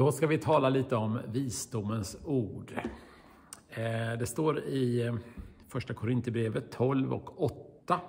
Då ska vi tala lite om visdomens ord. Eh, det står i eh, Första Korinthierbrevet 12 och 8.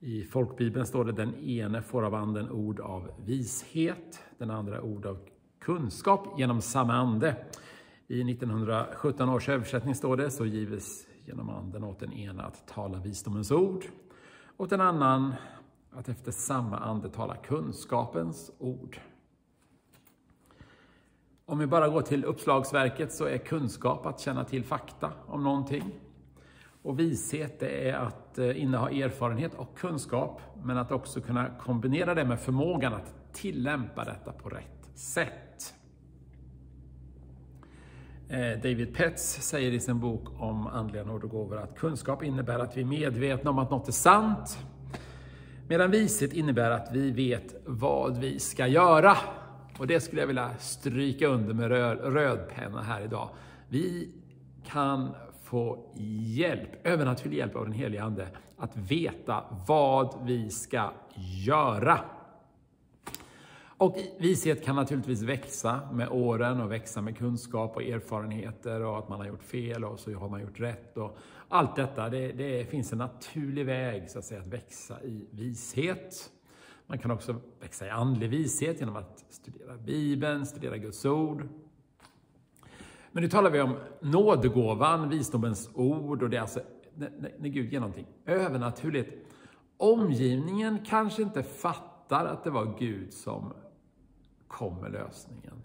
I folkbibeln står det den ene får av anden ord av vishet, den andra ord av kunskap genom samma ande. I 1917 års översättning står det så gives genom anden åt den ena att tala visdomens ord, åt den annan att efter samma ande tala kunskapens ord. Om vi bara går till uppslagsverket så är kunskap att känna till fakta om någonting. Och vishet det är att eh, inneha erfarenhet och kunskap, men att också kunna kombinera det med förmågan att tillämpa detta på rätt sätt. Eh, David Petz säger i sin bok om andliga nåd och gåvor att kunskap innebär att vi är medvetna om att något är sant, medan vishet innebär att vi vet vad vi ska göra. Och det skulle jag vilja stryka under med röd, rödpenna här idag. Vi kan få hjälp, övernaturlig hjälp av den helige Ande, att veta vad vi ska göra. Och vishet kan naturligtvis växa med åren och växa med kunskap och erfarenheter och att man har gjort fel och så har man gjort rätt. Och allt detta, det, det finns en naturlig väg så att, säga, att växa i vishet. Man kan också växa i andlig vishet genom att studera Bibeln, studera Guds ord. Men nu talar vi om nådegåvan, visdomens ord och det är alltså när Gud ger någonting övernaturligt. Omgivningen kanske inte fattar att det var Gud som kom med lösningen.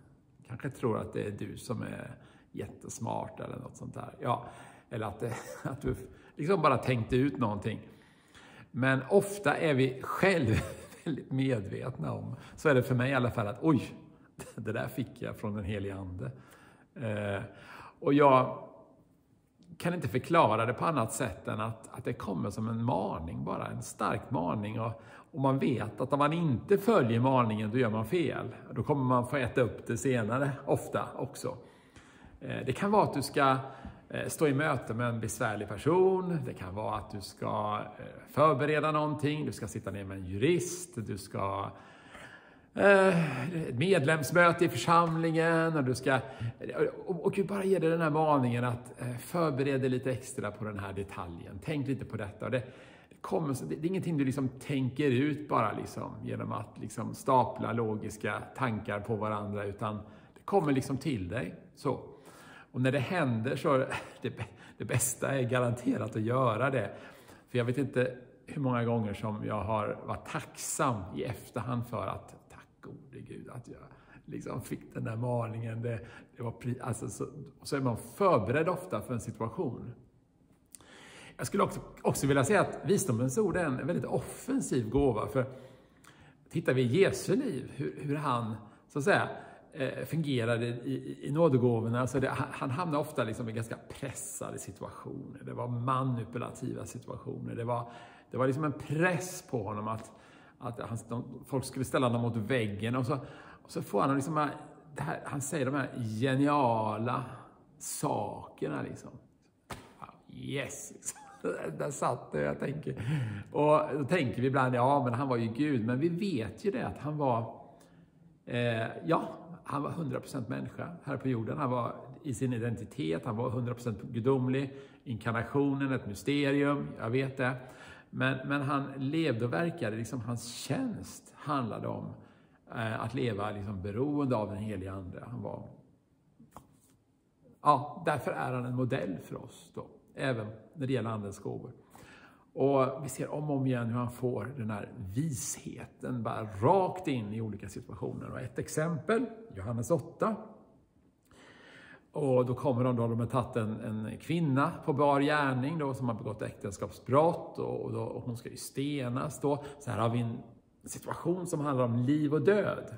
Kanske tror att det är du som är jättesmart eller något sånt där. Ja, eller att, det, att du liksom bara tänkte ut någonting. Men ofta är vi själva väldigt medvetna om, så är det för mig i alla fall, att oj, det där fick jag från den helige Ande. Eh, och jag kan inte förklara det på annat sätt än att, att det kommer som en maning bara, en stark maning. Och, och man vet att om man inte följer maningen, då gör man fel. Då kommer man få äta upp det senare, ofta också. Eh, det kan vara att du ska Eh, stå i möte med en besvärlig person. Det kan vara att du ska eh, förbereda någonting. Du ska sitta ner med en jurist. Du ska eh, ett medlemsmöte i församlingen och du ska... Och Gud bara ger dig den här maningen att förbereda dig lite extra på den här detaljen. Tänk lite på detta. Och det, kommer, det är ingenting du liksom tänker ut bara liksom, genom att liksom stapla logiska tankar på varandra, utan det kommer liksom till dig. Så. Och när det händer så det, det bästa är garanterat att göra det. För jag vet inte hur många gånger som jag har varit tacksam i efterhand för att tack gode Gud att jag liksom fick den där maningen. Det, det var, alltså, så, så är man förberedd ofta för en situation. Jag skulle också, också vilja säga att visdomens ord är en väldigt offensiv gåva. För tittar vi i Jesu liv, hur, hur han så att säga, eh, fungerade i, i nådegåvorna, alltså det, han hamnade ofta liksom i ganska pressade situationer. Det var manipulativa situationer. Det var, det var liksom en press på honom att att han, de, folk skulle ställa honom mot väggen och så, och så får han liksom här, här, han säger de här geniala sakerna liksom. Yes! Liksom. Där satt det, jag tänker. Och då tänker vi ibland, ja men han var ju Gud, men vi vet ju det att han var, eh, ja, han var 100% människa här på jorden. Han var i sin identitet, han var 100% gudomlig. Inkarnationen, ett mysterium, jag vet det. Men, men han levde och verkade, liksom hans tjänst handlade om eh, att leva liksom beroende av den helige Ande. Han var, ja, därför är han en modell för oss, då, även när det gäller Andens gåvor. Och vi ser om och om igen hur han får den här visheten bara rakt in i olika situationer. Och ett exempel, Johannes 8, och då kommer de då, de har tagit en, en kvinna på bar gärning då, som har begått äktenskapsbrott och, och, då, och hon ska ju stenas då. Så här har vi en situation som handlar om liv och död.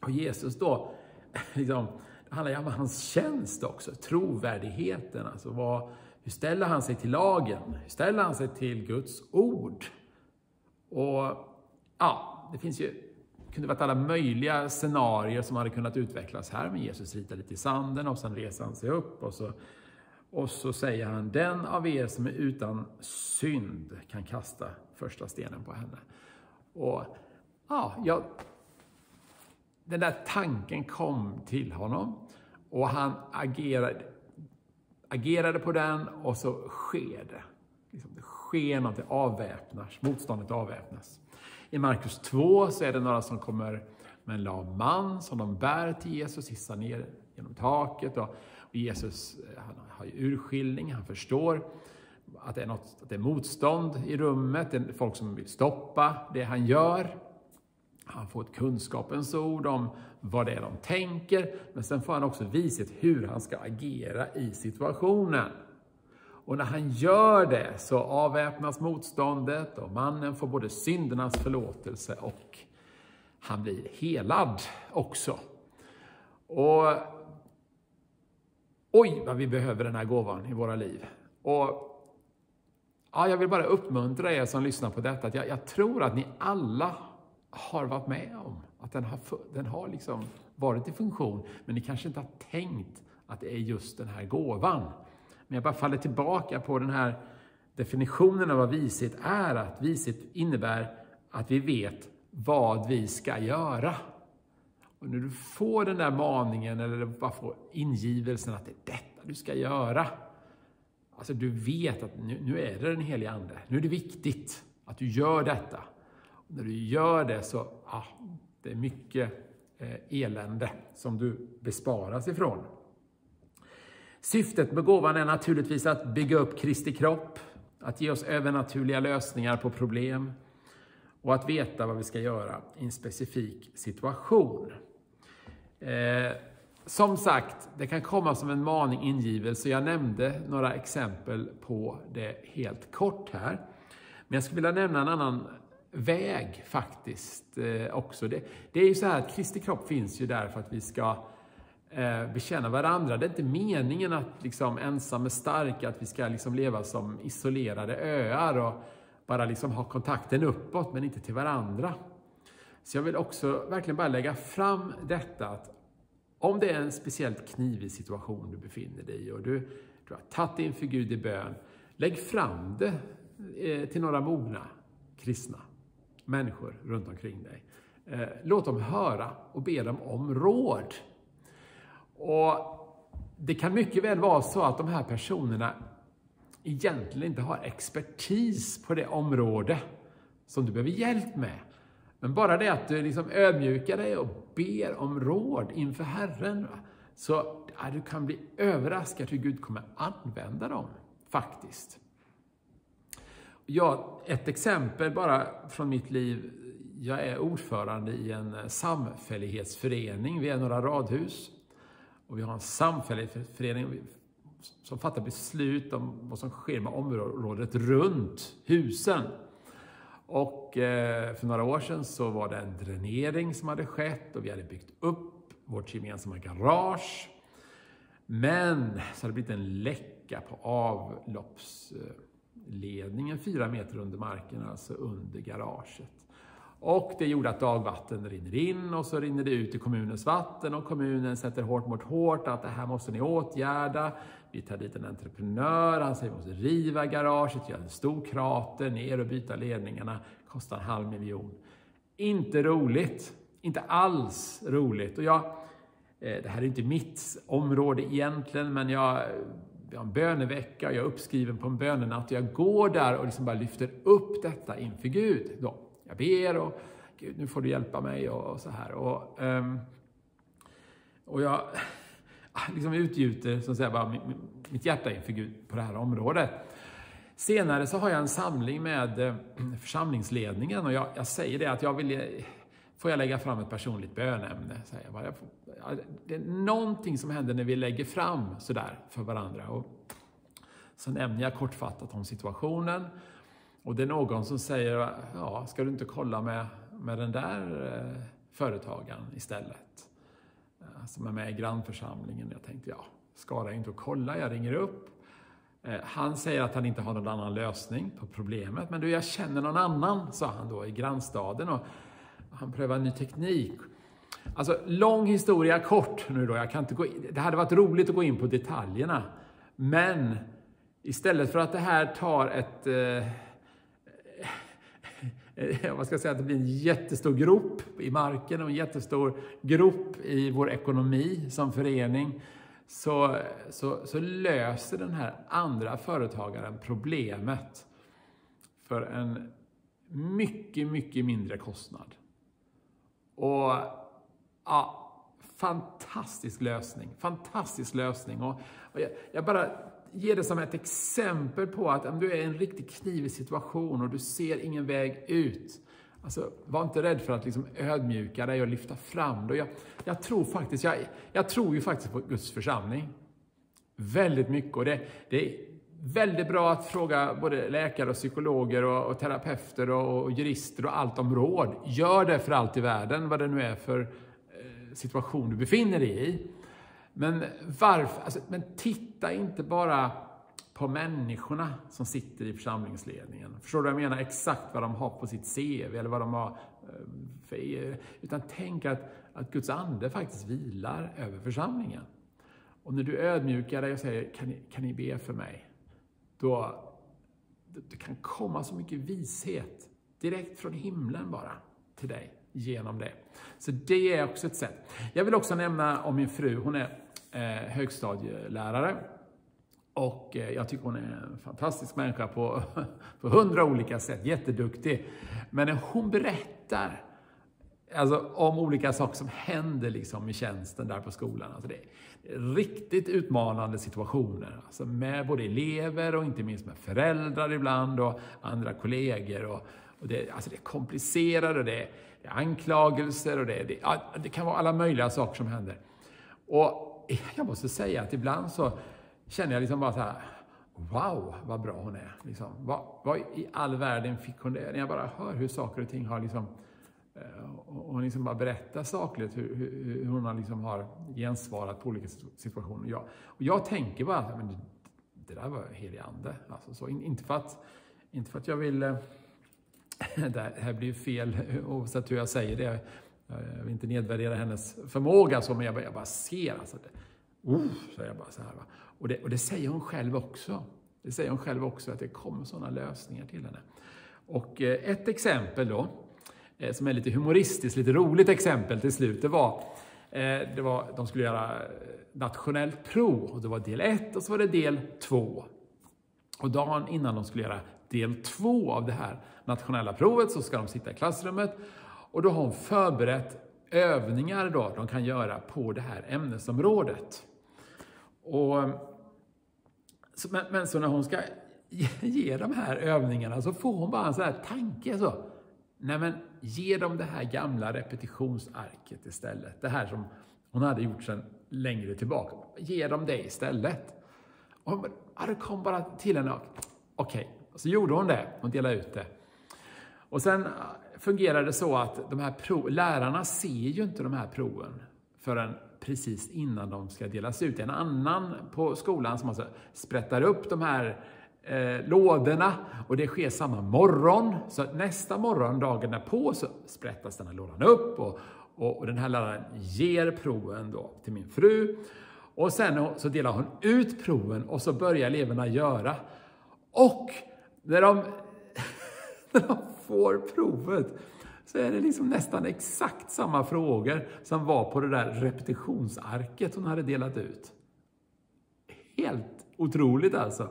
Och Jesus då, liksom, det handlar ju om hans tjänst också, trovärdigheten. Alltså vad, hur ställer han sig till lagen? Hur ställer han sig till Guds ord? Och ja, det finns ju kunde varit alla möjliga scenarier som hade kunnat utvecklas här. Men Jesus ritar lite i sanden och sen reser han sig upp och så, och så säger han, den av er som är utan synd kan kasta första stenen på henne. Och ja, jag, den där tanken kom till honom och han agerade, agerade på den och så sker det. Liksom det sker något, det avväpnas, motståndet avväpnas. I Markus 2 så är det några som kommer med en lam man som de bär till Jesus, hissar ner genom taket. Och, Jesus eh, han har ju urskiljning, han förstår att det, är något, att det är motstånd i rummet, det är folk som vill stoppa det han gör. Han får ett kunskapens ord om vad det är de tänker, men sen får han också vishet hur han ska agera i situationen. Och när han gör det så avväpnas motståndet och mannen får både syndernas förlåtelse och han blir helad också. Och oj, vad vi behöver den här gåvan i våra liv. Och ja, Jag vill bara uppmuntra er som lyssnar på detta, att jag, jag tror att ni alla har varit med om att den har, den har liksom varit i funktion, men ni kanske inte har tänkt att det är just den här gåvan. Men jag bara faller tillbaka på den här definitionen av vad vishet är, att vishet innebär att vi vet vad vi ska göra. Och när du får den där maningen, eller bara får ingivelsen att det är detta du ska göra. Alltså du vet att nu, nu är det den heliga Ande. Nu är det viktigt att du gör detta. När du gör det så, ah, det är mycket eh, elände som du besparas ifrån. Syftet med gåvan är naturligtvis att bygga upp Kristi kropp, att ge oss övernaturliga lösningar på problem och att veta vad vi ska göra i en specifik situation. Eh, som sagt, det kan komma som en maning, ingivelse. Jag nämnde några exempel på det helt kort här. Men jag skulle vilja nämna en annan väg faktiskt eh, också. Det, det, är ju så här att Kristi kropp finns ju där för att vi ska eh, bekänna varandra. Det är inte meningen att liksom, ensam är stark, att vi ska liksom leva som isolerade öar och bara liksom ha kontakten uppåt men inte till varandra. Så jag vill också verkligen bara lägga fram detta att om det är en speciellt knivig situation du befinner dig i och du, du har tagit inför Gud i bön, lägg fram det eh, till några mogna kristna människor runt omkring dig. Eh, låt dem höra och be dem om råd. Och Det kan mycket väl vara så att de här personerna egentligen inte har expertis på det område som du behöver hjälp med. Men bara det att du liksom ödmjukar dig och ber om råd inför Herren, så ja, du kan bli överraskad hur Gud kommer använda dem, faktiskt. Ja, ett exempel bara från mitt liv. Jag är ordförande i en eh, samfällighetsförening. Vi är några radhus. Och vi har en samfällighetsförening som fattar beslut om vad som sker med området runt husen. Och eh, för några år sedan så var det en dränering som hade skett och vi hade byggt upp vårt gemensamma garage. Men så hade det blivit en läcka på avlopps eh, ledningen fyra meter under marken, alltså under garaget. Och det gjorde att dagvatten rinner in och så rinner det ut i kommunens vatten och kommunen sätter hårt mot hårt att det här måste ni åtgärda. Vi tar dit en entreprenör, han säger att vi måste riva garaget, göra en stor krater, ner och byta ledningarna, kostar en halv miljon. Inte roligt, inte alls roligt. Och jag, eh, det här är inte mitt område egentligen, men jag, vi har en bönevecka, jag är uppskriven på en bönenatt och jag går där och liksom bara lyfter upp detta inför Gud. Då. Jag ber och Gud, nu får du hjälpa mig och, och så här. Och, um, och jag liksom utgjuter så att säga, bara mitt hjärta inför Gud på det här området. Senare så har jag en samling med eh, församlingsledningen och jag, jag säger det att jag vill, eh, får jag lägga fram ett personligt bönämne? Säger jag bara. Det är någonting som händer när vi lägger fram sådär för varandra. Och så nämner jag kortfattat om situationen och det är någon som säger, ja, ska du inte kolla med, med den där eh, företagaren istället? Eh, som är med i grannförsamlingen. Jag tänkte, ja, skadar inte att kolla. Jag ringer upp. Eh, han säger att han inte har någon annan lösning på problemet. Men du, jag känner någon annan, sa han då i grannstaden. Och han prövar ny teknik. Alltså, lång historia kort nu då. Jag kan inte gå in. Det hade varit roligt att gå in på detaljerna. Men istället för att det här tar ett, eh, eh, vad ska jag säga, att det blir en jättestor grop i marken och en jättestor grop i vår ekonomi som förening, så, så, så löser den här andra företagaren problemet för en mycket, mycket mindre kostnad. Och ja, fantastisk lösning. Fantastisk lösning. Och, och jag, jag, bara ger det som ett exempel på att om du är i en riktigt knivig situation och du ser ingen väg ut. Alltså, var inte rädd för att liksom ödmjuka dig och lyfta fram det. Jag, jag, tror faktiskt, jag, jag tror ju faktiskt på Guds församling. Väldigt mycket. Och det, det är väldigt bra att fråga både läkare och psykologer och, och terapeuter och, och, jurister och allt om råd. Gör det för allt i världen, vad det nu är för situation du befinner dig i. Men varför? Alltså, men titta inte bara på människorna som sitter i församlingsledningen. Förstår du vad jag menar? Exakt vad de har på sitt CV eller vad de har eh, för, Utan tänk att, att Guds ande faktiskt vilar över församlingen. Och när du ödmjukar dig och säger, kan ni, kan ni be för mig? Då det kan komma så mycket vishet direkt från himlen bara till dig genom det. Så det är också ett sätt. Jag vill också nämna om min fru. Hon är eh, högstadielärare. Och eh, jag tycker hon är en fantastisk människa på, på hundra olika sätt, jätteduktig. Men när hon berättar alltså, om olika saker som händer liksom, i tjänsten där på skolan. Alltså, det är riktigt utmanande situationer. Alltså, med både elever och inte minst med föräldrar ibland och andra kollegor. Och, och det, alltså, det är komplicerat och det är, det är anklagelser och det, det, det kan vara alla möjliga saker som händer. Och jag måste säga att ibland så känner jag liksom bara så här, wow vad bra hon är. Liksom, vad, vad, i all världen fick hon det? När jag bara hör hur saker och ting har liksom, eh, och hon liksom bara berättar sakligt hur, hur, hur hon har, liksom har gensvarat på olika situationer. Jag, och jag tänker bara att men det, det där var helig ande. Alltså, så, inte, för att, inte för att jag vill... Eh, Det här blir ju fel eh, oavsett hur jag säger det. Jag vill inte nedvärdera hennes förmåga, så, men jag bara, jag bara ser. Alltså det, uh, så jag bara så här, va? Och, det, och det säger hon själv också. Det säger hon själv också, att det kommer sådana lösningar till henne. Och eh, ett exempel då, eh, som är lite humoristiskt, lite roligt exempel till slut, det var, eh, det var de skulle göra eh, nationellt prov. Och det var del 1 och så var det del 2. Och dagen innan de skulle göra del två av det här nationella provet så ska de sitta i klassrummet och då har hon förberett övningar då de kan göra på det här ämnesområdet. Och, så, men, men, så när hon ska ge, de här övningarna så får hon bara en sån här tanke. Så. Nej men, ge dem det här gamla repetitionsarket istället. Det här som hon hade gjort sedan längre tillbaka. Ge dem det istället. Och det kom bara till henne. Okej, okay så gjorde hon det. Hon delade ut det. Och sen fungerar det så att de här prov, lärarna ser ju inte de här proven förrän precis innan de ska delas ut. En annan på skolan som alltså sprättar upp de här eh, lådorna och det sker samma morgon. Så nästa morgon, dagen därpå, så sprättas den här lådan upp och, och, och den här läraren ger proven då till min fru. Och sen så delar hon ut proven och så börjar eleverna göra. Och när de, när de får provet så är det liksom nästan exakt samma frågor som var på det där repetitionsarket hon hade delat ut. Helt otroligt alltså.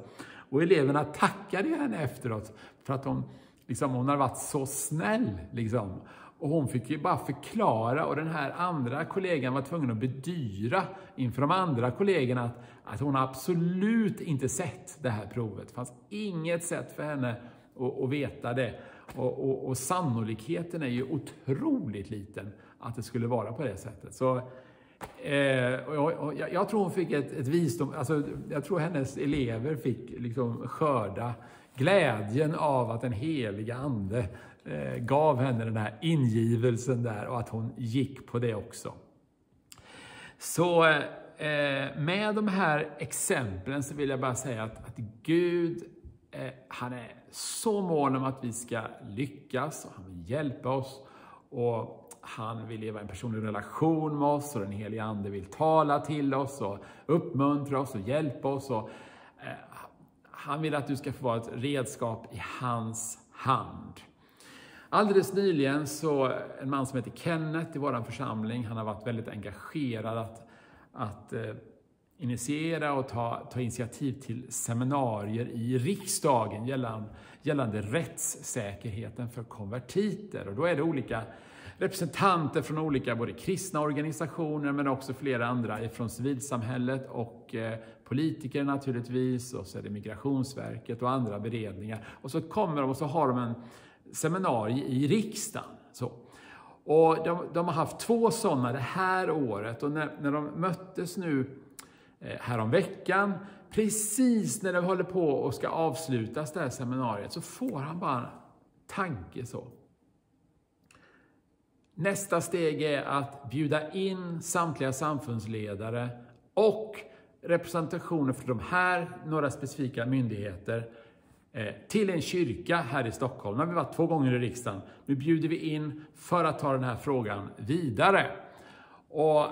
Och eleverna tackade henne efteråt för att hon, liksom, hon har varit så snäll. Liksom. Och hon fick ju bara förklara och den här andra kollegan var tvungen att bedyra inför de andra kollegorna att, att hon absolut inte sett det här provet. Det fanns inget sätt för henne att, att veta det. Och, och, och, sannolikheten är ju otroligt liten att det skulle vara på det sättet. Så, eh, och, jag, jag, tror hon fick ett, ett visdom, alltså, jag tror hennes elever fick liksom skörda glädjen av att den heliga Ande Eh, gav henne den här ingivelsen där och att hon gick på det också. Så eh, med de här exemplen så vill jag bara säga att, att Gud eh, han är så mån om att vi ska lyckas och han vill hjälpa oss. Och han vill leva en personlig relation med oss och den helige Ande vill tala till oss och uppmuntra oss och hjälpa oss. Och, eh, han vill att du ska få vara ett redskap i hans hand. Alldeles nyligen så en man som heter Kenneth i vår församling, han har varit väldigt engagerad att, att eh, initiera och ta, ta initiativ till seminarier i riksdagen gällande, gällande rättssäkerheten för konvertiter. Och då är det olika representanter från olika både kristna organisationer men också flera andra ifrån civilsamhället och eh, politiker naturligtvis och så är det Migrationsverket och andra beredningar. Och så kommer de och så har de en seminarie i riksdagen. Så. Och de, de, har haft två sådana det här året och när, när de möttes nu eh, häromveckan, precis när de håller på och ska avslutas det här seminariet, så får han bara en tanke så. Nästa steg är att bjuda in samtliga samfundsledare och representationer för de här några specifika myndigheter Eh, till en kyrka här i Stockholm. Nu har vi varit två gånger i riksdagen. Nu bjuder vi in för att ta den här frågan vidare. Och,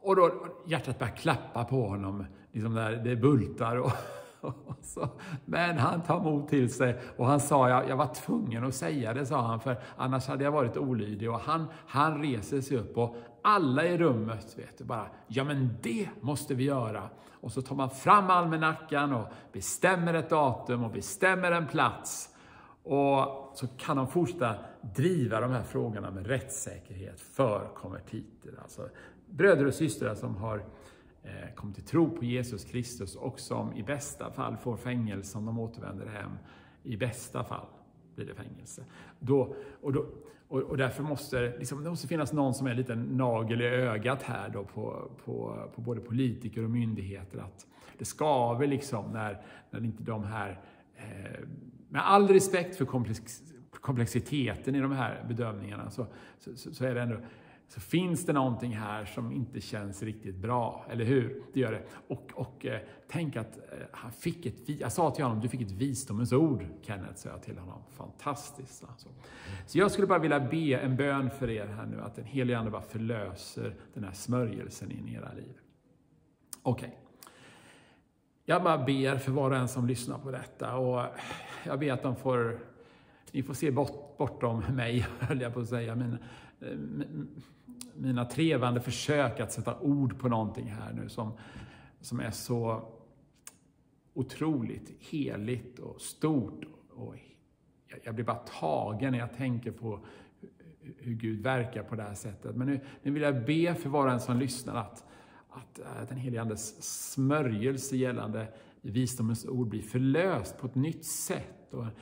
och då hjärtat börjar klappa på honom. Liksom där, det bultar och Så, men han tar mod till sig och han sa, jag, jag var tvungen att säga det, sa han, för annars hade jag varit olydig. Och han, han reser sig upp och alla i rummet vet du, bara, ja men det måste vi göra. Och så tar man fram almanackan och bestämmer ett datum och bestämmer en plats. Och så kan de fortsätta driva de här frågorna med rättssäkerhet för konvertiter. Alltså bröder och systrar som har Eh, till tro på Jesus Kristus och som i bästa fall får fängelse om de återvänder hem. I bästa fall blir det fängelse. Då, och, då, och, och därför måste liksom, det måste finnas någon som är en liten nagel i ögat här då på, på, på både politiker och myndigheter. Att det skaver liksom när, när inte de här, eh, med all respekt för komplex, komplexiteten i de här bedömningarna, så, så, så är det ändå så finns det någonting här som inte känns riktigt bra, eller hur? Det gör det. Och, och eh, tänk att eh, han fick ett, jag sa till honom, du fick ett visdomens ord, Kenneth, sa jag till honom. Fantastiskt. Alltså. Så jag skulle bara vilja be en bön för er här nu, att den helige Ande bara förlöser den här smörjelsen in i era liv. Okej. Okay. Jag bara ber för var och en som lyssnar på detta och jag ber att de får, ni får se bort, bortom mig, höll jag på att säga, men Eh, mina trevande försök att sätta ord på någonting här nu som, som är så otroligt heligt och stort. Och jag blir bara tagen när jag tänker på hur Gud verkar på det här sättet. Men nu, nu vill jag be för var och en som lyssnar att, att eh, den helige Andes smörjelse gällande visdomens ord blir förlöst på ett nytt sätt. Och att,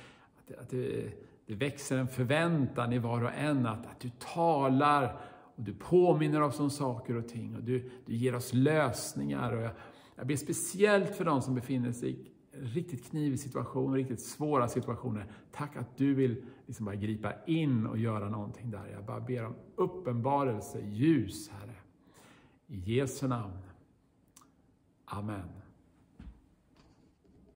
att det, det växer en förväntan i var och en att, att du talar och du påminner oss om saker och ting och du, du ger oss lösningar. Och jag, jag ber speciellt för de som befinner sig i riktigt knivig situation, riktigt svåra situationer. Tack att du vill liksom bara gripa in och göra någonting där. Jag bara ber om uppenbarelse, ljus, Herre. I Jesu namn. Amen.